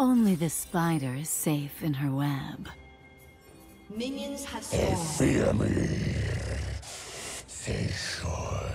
Only the spider is safe in her web. Minions have spawned. Fear me. Say sure.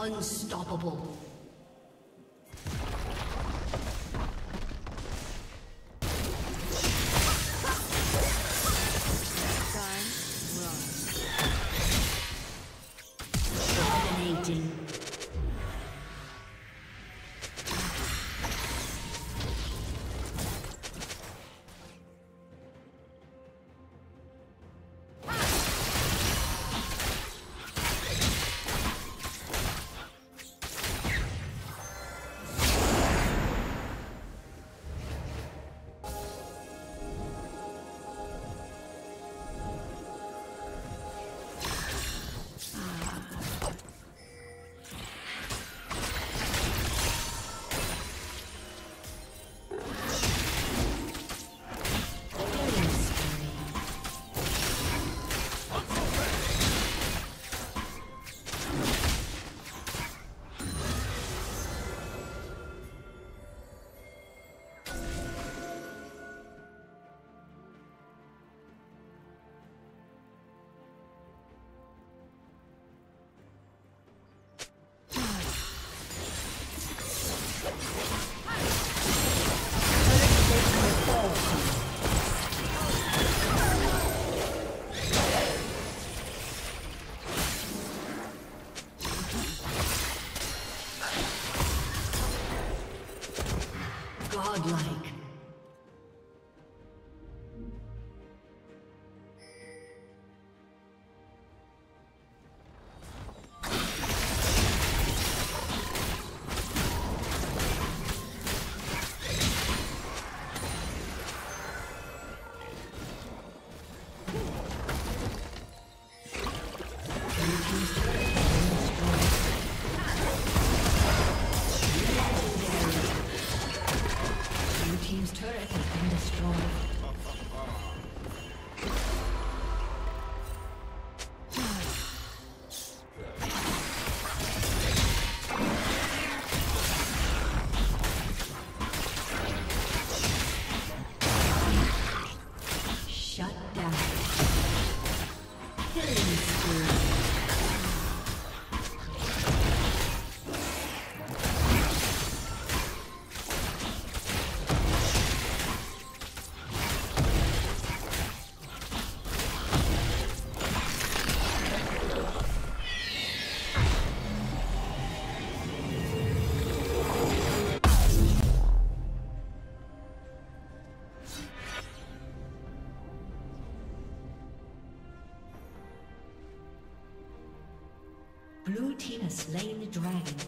Unstoppable. Team has dragon.